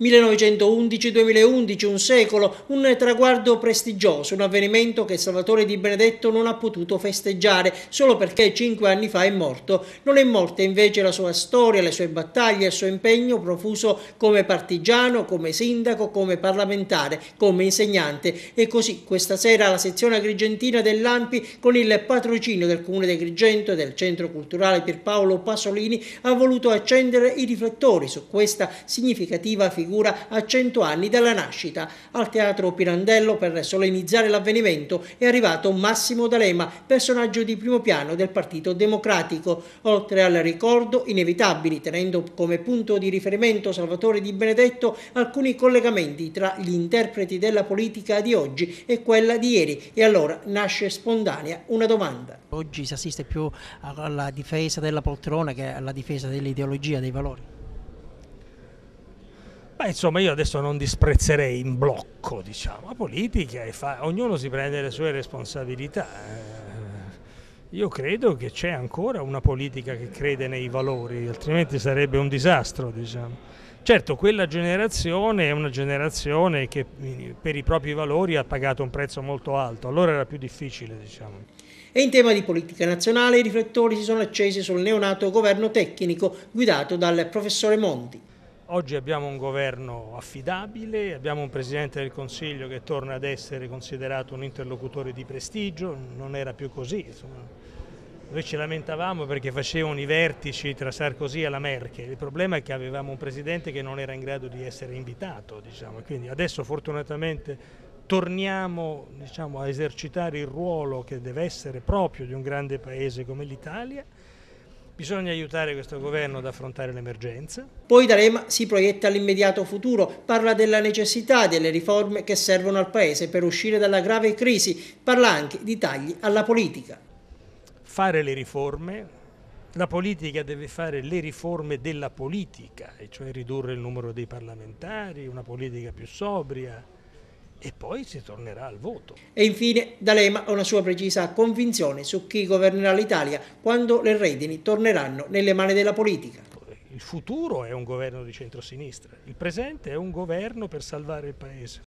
1911-2011, un secolo, un traguardo prestigioso, un avvenimento che Salvatore Di Benedetto non ha potuto festeggiare solo perché cinque anni fa è morto. Non è morta invece la sua storia, le sue battaglie, il suo impegno profuso come partigiano, come sindaco, come parlamentare, come insegnante. E così questa sera la sezione agrigentina dell'Ampi, con il patrocinio del Comune di Agrigento e del Centro Culturale Pierpaolo Pasolini, ha voluto accendere i riflettori su questa significativa figura a cento anni dalla nascita. Al Teatro Pirandello, per solennizzare l'avvenimento, è arrivato Massimo D'Alema, personaggio di primo piano del Partito Democratico. Oltre al ricordo, inevitabili, tenendo come punto di riferimento Salvatore Di Benedetto, alcuni collegamenti tra gli interpreti della politica di oggi e quella di ieri. E allora nasce spontanea una domanda. Oggi si assiste più alla difesa della poltrona che alla difesa dell'ideologia, dei valori. Beh, insomma, io adesso non disprezzerei in blocco, diciamo, la politica e fa, ognuno si prende le sue responsabilità. Eh, io credo che c'è ancora una politica che crede nei valori, altrimenti sarebbe un disastro, diciamo. Certo, quella generazione è una generazione che per i propri valori ha pagato un prezzo molto alto, allora era più difficile, diciamo. E in tema di politica nazionale i riflettori si sono accesi sul neonato governo tecnico guidato dal professore Monti. Oggi abbiamo un governo affidabile, abbiamo un Presidente del Consiglio che torna ad essere considerato un interlocutore di prestigio, non era più così. Insomma. Noi ci lamentavamo perché facevano i vertici tra Sarkozy e la Merkel, il problema è che avevamo un Presidente che non era in grado di essere invitato, diciamo. quindi adesso fortunatamente torniamo diciamo, a esercitare il ruolo che deve essere proprio di un grande Paese come l'Italia Bisogna aiutare questo governo ad affrontare l'emergenza. Poi D'Alema si proietta all'immediato futuro, parla della necessità delle riforme che servono al Paese per uscire dalla grave crisi, parla anche di tagli alla politica. Fare le riforme, la politica deve fare le riforme della politica, e cioè ridurre il numero dei parlamentari, una politica più sobria, e poi si tornerà al voto. E infine D'Alema ha una sua precisa convinzione su chi governerà l'Italia quando le redini torneranno nelle mani della politica. Il futuro è un governo di centrosinistra, il presente è un governo per salvare il Paese.